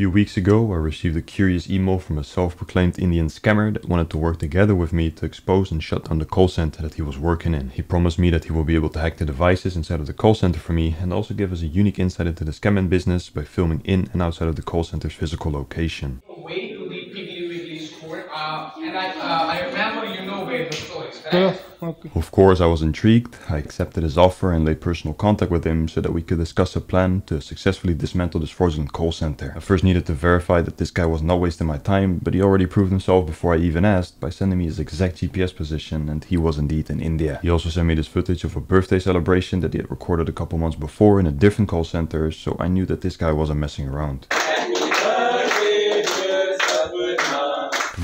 few weeks ago, I received a curious email from a self-proclaimed Indian scammer that wanted to work together with me to expose and shut down the call center that he was working in. He promised me that he will be able to hack the devices inside of the call center for me and also give us a unique insight into the scamming business by filming in and outside of the call center's physical location. way to the Piggly Wiggly store. Uh, and I, uh, I remember you know where store? Of course, I was intrigued. I accepted his offer and laid personal contact with him so that we could discuss a plan to successfully dismantle this fraudulent call center. I first needed to verify that this guy was not wasting my time, but he already proved himself before I even asked by sending me his exact GPS position, and he was indeed in India. He also sent me this footage of a birthday celebration that he had recorded a couple months before in a different call center, so I knew that this guy wasn't messing around.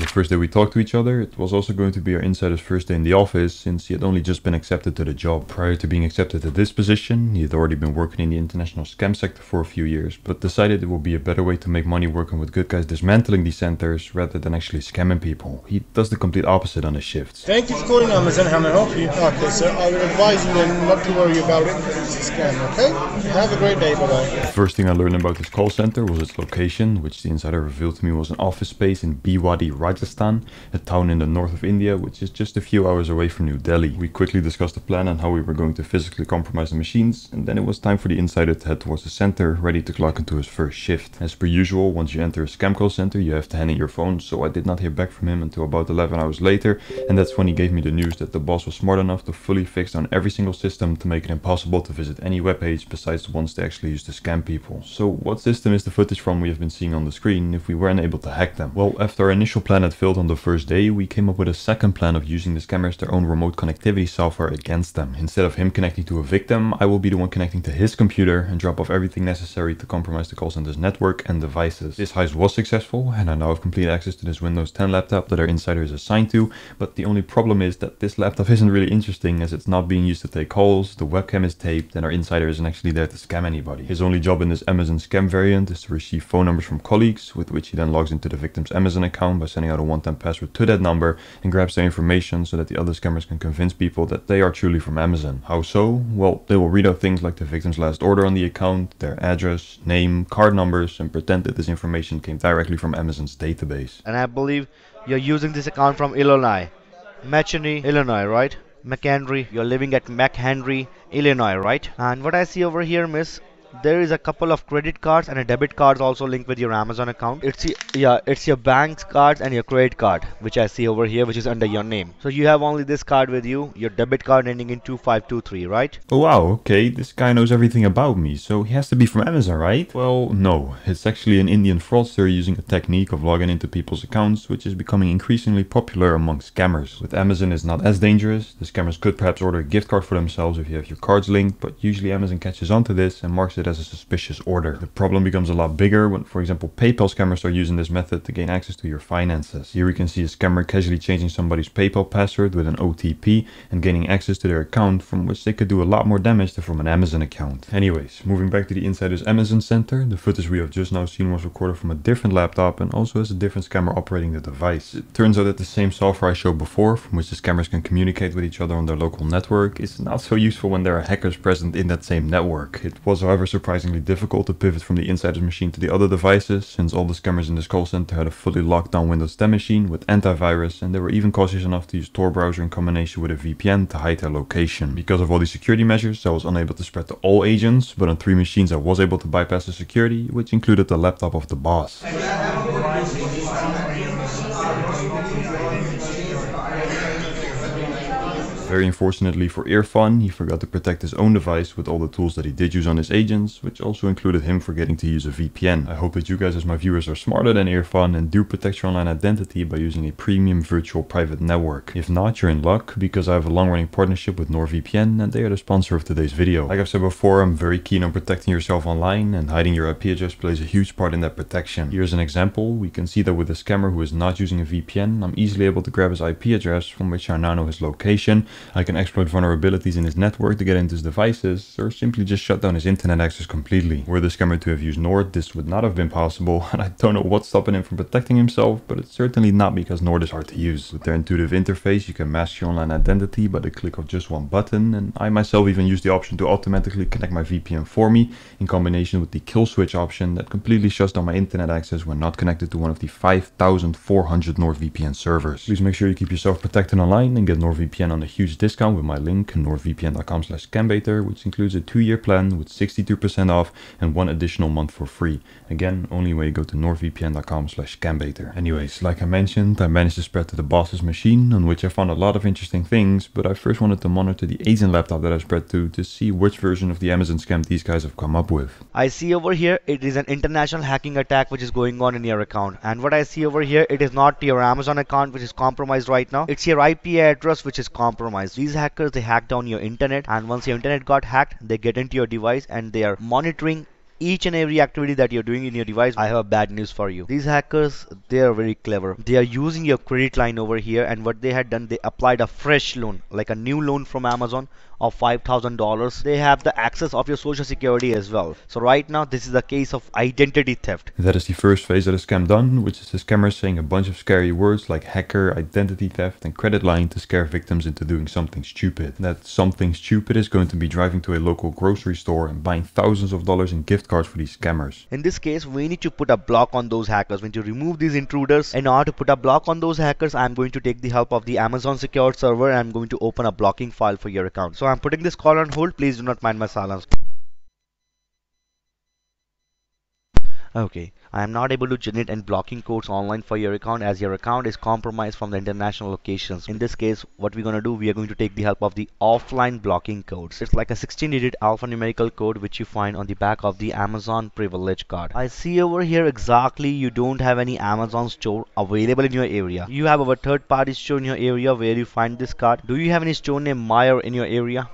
The first day we talked to each other, it was also going to be our insider's first day in the office since he had only just been accepted to the job. Prior to being accepted to this position, he had already been working in the international scam sector for a few years, but decided it would be a better way to make money working with good guys dismantling these centers rather than actually scamming people. He does the complete opposite on his shifts. Thank you for calling Amazon. How may I help you? Okay, sir. I would advise you then not to worry about it. It's a scam, okay? Have a great day. Bye bye. The first thing I learned about this call center was its location, which the insider revealed to me was an office space in Bhiwadi, Rajasthan, a town in the north of India, which is just a few hours away from New Delhi. We quickly discussed the plan and how we were going to physically compromise the machines, and then it was time for the insider to head towards the center, ready to clock into his first shift. As per usual, once you enter a scam call center, you have to hand in your phone, so I did not hear back from him until about 11 hours later, and that's when he gave me the news that the boss was smart enough to fully fix down every single system to make it impossible to visit any webpage besides the ones they actually use to scam people. So what system is the footage from we have been seeing on the screen if we weren't able to hack them? Well, after our initial plan had failed on the first day, we came up with a second plan of using the scammers their own remote connectivity software against them. Instead of him connecting to a victim, I will be the one connecting to his computer and drop off everything necessary to compromise the call center's network and devices. This heist was successful and I now have complete access to this Windows 10 laptop that our insider is assigned to, but the only problem is that this laptop isn't really interesting as it's not being used to take calls, the webcam is taped, and our insider isn't actually there to scam anybody. His only job in this Amazon scam variant is to receive phone numbers from colleagues, with which he then logs into the victim's Amazon account by sending out a one-time password to that number and grabs their information so that the other scammers can convince people that they are truly from Amazon. How so? Well, they will read out things like the victim's last order on the account, their address, name, card numbers, and pretend that this information came directly from Amazon's database. and I believe you're using this account from Illinois. McHenry, Illinois, right? McHenry, you're living at McHenry, Illinois, right? And what I see over here, miss, there is a couple of credit cards and a debit cards also linked with your Amazon account. It's yeah, it's your bank's cards and your credit card, which I see over here, which is under your name. So you have only this card with you, your debit card ending in 2523, right? Oh wow, okay, this guy knows everything about me, so he has to be from Amazon, right? Well, no, it's actually an Indian fraudster using a technique of logging into people's accounts, which is becoming increasingly popular among scammers. With Amazon is not as dangerous, the scammers could perhaps order a gift card for themselves if you have your cards linked, but usually Amazon catches onto this and marks as a suspicious order. The problem becomes a lot bigger when, for example, PayPal scammers are using this method to gain access to your finances. Here we can see a scammer casually changing somebody's PayPal password with an OTP and gaining access to their account from which they could do a lot more damage than from an Amazon account. Anyways, moving back to the Insider's Amazon Center, the footage we have just now seen was recorded from a different laptop and also has a different scammer operating the device. It turns out that the same software I showed before, from which the scammers can communicate with each other on their local network, is not so useful when there are hackers present in that same network. It was however surprisingly difficult to pivot from the Insider's machine to the other devices, since all the scammers in this call center had a fully locked down Windows 10 machine with antivirus, and they were even cautious enough to use Tor browser in combination with a VPN to hide their location. Because of all these security measures, I was unable to spread to all agents, but on three machines I was able to bypass the security, which included the laptop of the boss. Very unfortunately for Irfan, he forgot to protect his own device with all the tools that he did use on his agents, which also included him forgetting to use a VPN. I hope that you guys as my viewers are smarter than Irfan and do protect your online identity by using a premium virtual private network. If not, you're in luck, because I have a long running partnership with NordVPN and they are the sponsor of today's video. Like I've said before, I'm very keen on protecting yourself online and hiding your IP address plays a huge part in that protection. Here's an example. We can see that with a scammer who is not using a VPN, I'm easily able to grab his IP address from which I now know his location I can exploit vulnerabilities in his network to get into his devices, or simply just shut down his internet access completely. Were the scammer to have used Nord, this would not have been possible, and I don't know what's stopping him from protecting himself, but it's certainly not because Nord is hard to use. With their intuitive interface, you can mask your online identity by the click of just one button, and I myself even use the option to automatically connect my VPN for me, in combination with the kill switch option that completely shuts down my internet access when not connected to one of the 5400 NordVPN servers. Please make sure you keep yourself protected online and get NordVPN on a huge discount with my link nordvpn.com slash scambaiter, which includes a two-year plan with 62% off and one additional month for free. Again, only way go to nordvpn.com slash scambaiter. Anyways, like I mentioned, I managed to spread to the boss's machine, on which I found a lot of interesting things, but I first wanted to monitor the Asian laptop that I spread to to see which version of the Amazon scam these guys have come up with. I see over here it is an international hacking attack which is going on in your account and what I see over here it is not your Amazon account which is compromised right now it's your IP address which is compromised these hackers they hack down your internet and once your internet got hacked they get into your device and they are monitoring each and every activity that you're doing in your device. I have bad news for you. These hackers they are very clever. They are using your credit line over here and what they had done they applied a fresh loan like a new loan from amazon of $5000 they have the access of your social security as well so right now this is a case of identity theft That is the first phase of the scam done, which is the scammer saying a bunch of scary words like hacker, identity theft, and credit line to scare victims into doing something stupid. That something stupid is going to be driving to a local grocery store and buying thousands of dollars in gift cards for these scammers. In this case, we need to put a block on those hackers. We need to remove these intruders. In order to put a block on those hackers, I'm going to take the help of the Amazon secured server and I'm going to open a blocking file for your account. So I'm putting this call on hold. Please do not mind my silence. Okay, I am not able to generate any blocking codes online for your account as your account is compromised from the international locations. In this case, what we're gonna do, we are going to take the help of the offline blocking codes. It's like a 16-digit alphanumerical code which you find on the back of the Amazon privilege card. I see over here exactly you don't have any Amazon store available in your area. You have a third-party store in your area where you find this card. Do you have any store named Meijer in your area?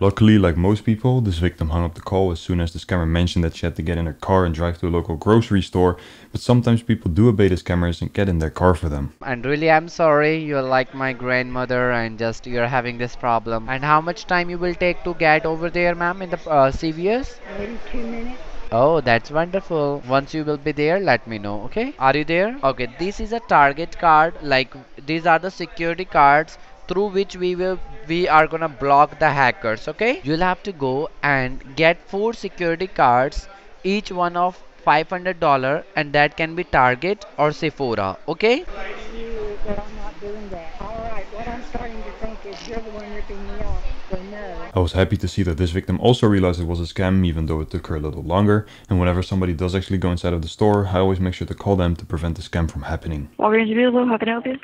Luckily, like most people, this victim hung up the call as soon as the scammer mentioned that she had to get in her car and drive to a local grocery store, but sometimes people do obey the scammers and get in their car for them. And really, I'm sorry, you're like my grandmother and just you're having this problem. And how much time you will take to get over there, ma'am, in the uh, CVS? In two minutes. Oh, that's wonderful. Once you will be there, let me know, okay? Are you there? Okay, this is a target card. Like, these are the security cards through which we will we are gonna block the hackers, okay? You'll have to go and get four security cards, each one of $500 and that can be Target or Sephora, okay? But I'm not doing that. All right, what I'm starting to think is you're the one ripping me off. No. I was happy to see that this victim also realized it was a scam, even though it took her a little longer. And whenever somebody does actually go inside of the store, I always make sure to call them to prevent the scam from happening. Walgreens available. How can I help you?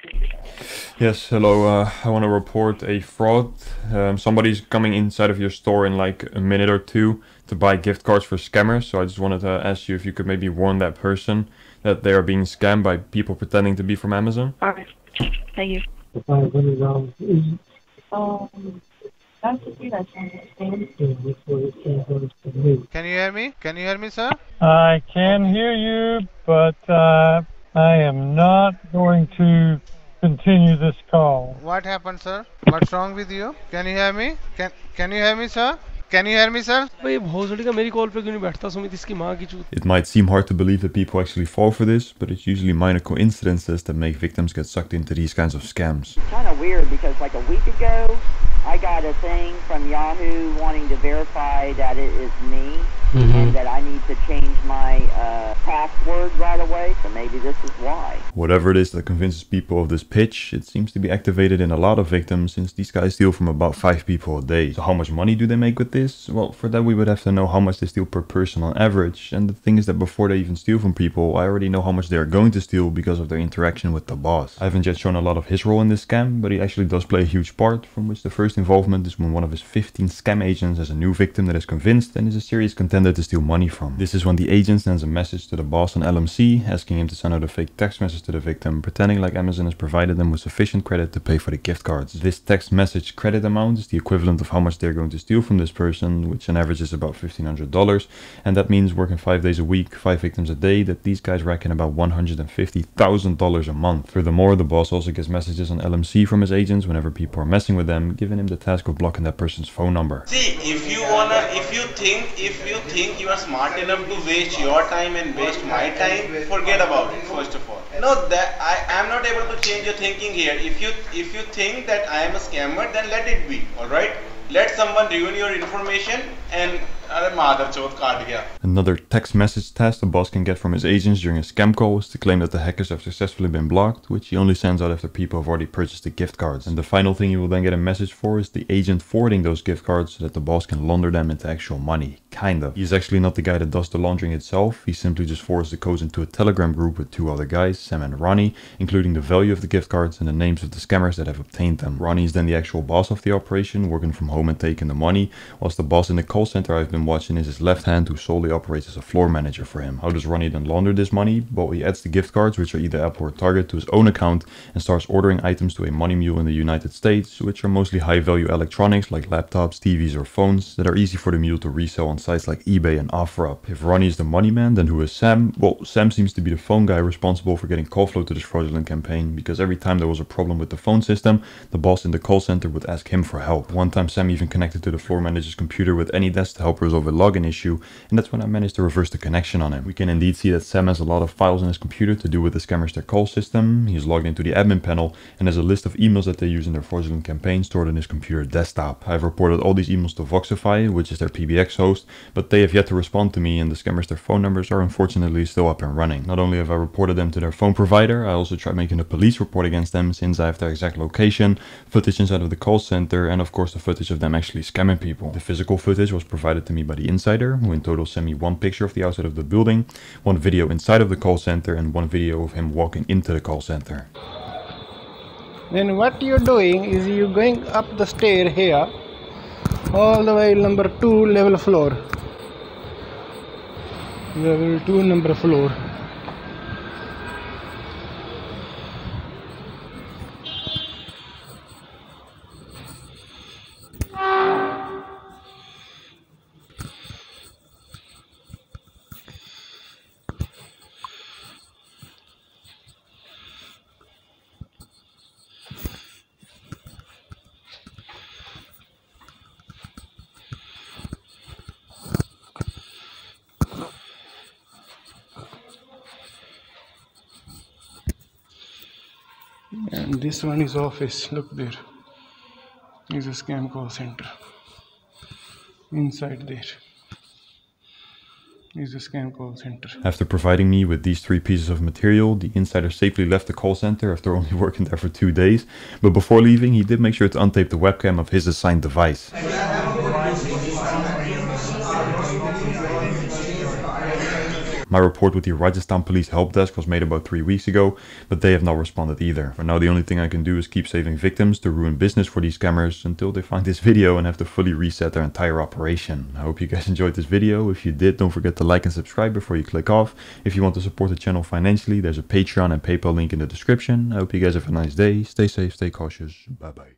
Yes, hello. Uh, I want to report a fraud. Um, somebody's coming inside of your store in like a minute or two to buy gift cards for scammers. So I just wanted to ask you if you could maybe warn that person that they are being scammed by people pretending to be from Amazon. All right. Thank you. Can you hear me? Can you hear me, sir? I can hear you, but uh, I am not going to continue this call. What happened, sir? What's wrong with you? Can you hear me? Can Can you hear me, sir? Can you hear me, sir? It might seem hard to believe that people actually fall for this, but it's usually minor coincidences that make victims get sucked into these kinds of scams. It's kind of weird because like a week ago, I got a thing from Yahoo wanting to verify that it is me and that I need to change my uh, password right away. So maybe this is why. Whatever it is that convinces people of this pitch, it seems to be activated in a lot of victims since these guys steal from about 5 people a day. So how much money do they make with this? Well, for that we would have to know how much they steal per person on average. And the thing is that before they even steal from people, I already know how much they are going to steal because of their interaction with the boss. I haven't yet shown a lot of his role in this scam, but he actually does play a huge part, from which the first involvement is when one of his 15 scam agents has a new victim that is convinced and is a serious contender pretended to steal money from. This is when the agent sends a message to the boss on LMC, asking him to send out a fake text message to the victim, pretending like Amazon has provided them with sufficient credit to pay for the gift cards. This text message credit amount is the equivalent of how much they're going to steal from this person, which on average is about $1,500. And that means working five days a week, five victims a day, that these guys reckon about $150,000 a month. Furthermore, the boss also gets messages on LMC from his agents whenever people are messing with them, giving him the task of blocking that person's phone number. See, if you wanna, if you think, if you think you are smart enough to waste your time and waste my time, forget about it. First of all, no, that I am not able to change your thinking here. If you if you think that I am a scammer, then let it be. All right, let someone ruin your information and Another text message test the boss can get from his agents during a scam call is to claim that the hackers have successfully been blocked, which he only sends out after people have already purchased the gift cards. And the final thing he will then get a message for is the agent forwarding those gift cards so that the boss can launder them into actual money. Kind of. He's actually not the guy that does the laundering itself, he simply just forwards the codes into a telegram group with two other guys, Sam and Ronnie, including the value of the gift cards and the names of the scammers that have obtained them. Ronnie is then the actual boss of the operation, working from home and taking the money, whilst the boss in the call center I've been watching is his left hand who solely operates as a floor manager for him. How does Ronnie then launder this money? Well, he adds the gift cards, which are either Apple or Target, to his own account and starts ordering items to a money mule in the United States, which are mostly high value electronics like laptops, TVs or phones that are easy for the mule to resell on sites like eBay and OfferUp. If Ronnie is the money man, then who is Sam? Well, Sam seems to be the phone guy responsible for getting call flow to this fraudulent campaign because every time there was a problem with the phone system, the boss in the call center would ask him for help. One time Sam even connected to the floor manager's computer with AnyDesk to help resolve a login issue, and that's when I managed to reverse the connection on him. We can indeed see that Sam has a lot of files on his computer to do with the scammers their call system. He's logged into the admin panel and has a list of emails that they use in their fraudulent campaign stored on his computer desktop. I've reported all these emails to Voxify, which is their PBX host, but they have yet to respond to me and the scammers their phone numbers are unfortunately still up and running. Not only have I reported them to their phone provider, I also tried making a police report against them since I have their exact location, footage inside of the call center, and of course the footage of them actually scamming people. The physical footage was provided to me by the insider, who in total sent me one picture of the outside of the building, one video inside of the call center, and one video of him walking into the call center. Then what you're doing is you're going up the stair here, all the way number two level floor. Level two number floor. And this one is office. Look there. Is a scam call center. Inside there. Is a scam call center. After providing me with these three pieces of material, the insider safely left the call center after only working there for two days. But before leaving, he did make sure to untape the webcam of his assigned device. My report with the Rajasthan Police Help Desk was made about three weeks ago, but they have not responded either. For now, the only thing I can do is keep saving victims to ruin business for these scammers until they find this video and have to fully reset their entire operation. I hope you guys enjoyed this video. If you did, don't forget to like and subscribe before you click off. If you want to support the channel financially, there's a Patreon and PayPal link in the description. I hope you guys have a nice day. Stay safe, stay cautious. Bye bye.